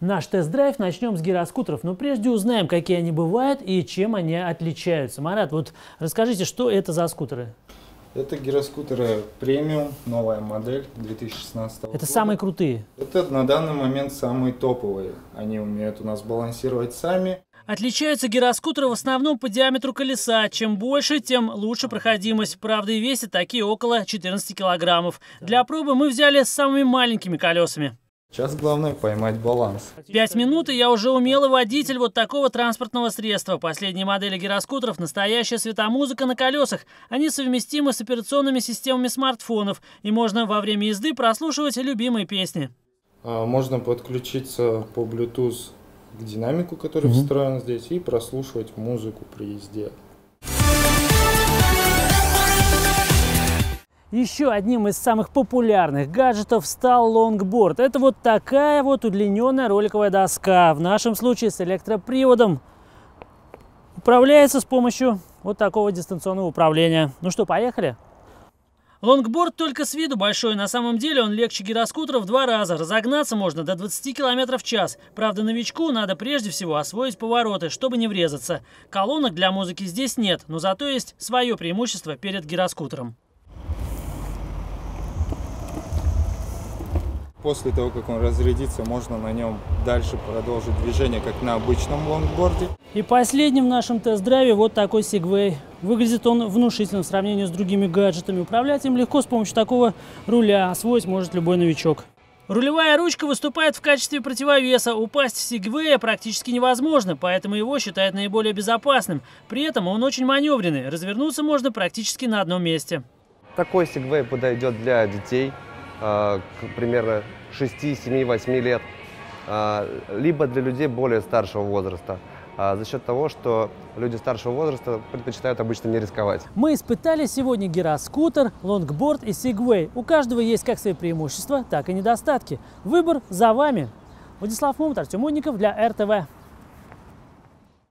Наш тест-драйв начнем с гироскутеров, но прежде узнаем, какие они бывают и чем они отличаются. Марат, вот расскажите, что это за скутеры? Это гироскутеры премиум, новая модель 2016 года. Это самые крутые? Это на данный момент самые топовые. Они умеют у нас балансировать сами. Отличаются гироскутеры в основном по диаметру колеса. Чем больше, тем лучше проходимость. Правда, и весят такие около 14 килограммов. Для пробы мы взяли с самыми маленькими колесами. Сейчас главное поймать баланс. Пять минут, и я уже умелый водитель вот такого транспортного средства. Последние модели гироскутеров – настоящая светомузыка на колесах. Они совместимы с операционными системами смартфонов, и можно во время езды прослушивать любимые песни. А, можно подключиться по Bluetooth к динамику, который угу. встроен здесь, и прослушивать музыку при езде. Еще одним из самых популярных гаджетов стал лонгборд. Это вот такая вот удлиненная роликовая доска, в нашем случае с электроприводом. Управляется с помощью вот такого дистанционного управления. Ну что, поехали? Лонгборд только с виду большой, на самом деле он легче гироскутера в два раза. Разогнаться можно до 20 км в час. Правда, новичку надо прежде всего освоить повороты, чтобы не врезаться. Колонок для музыки здесь нет, но зато есть свое преимущество перед гироскутером. После того, как он разрядится, можно на нем дальше продолжить движение, как на обычном лонгборде. И последним в нашем тест-драйве вот такой Segway. Выглядит он внушительно в сравнении с другими гаджетами. Управлять им легко с помощью такого руля, освоить может любой новичок. Рулевая ручка выступает в качестве противовеса. Упасть с Segway практически невозможно, поэтому его считают наиболее безопасным. При этом он очень маневренный. Развернуться можно практически на одном месте. Такой Segway подойдет для детей, примерно 6, 7, 8 лет, а, либо для людей более старшего возраста а, за счет того, что люди старшего возраста предпочитают обычно не рисковать. Мы испытали сегодня гироскутер, лонгборд и сегвей. У каждого есть как свои преимущества, так и недостатки. Выбор за вами. Владислав Мумут, Артем Унников для РТВ.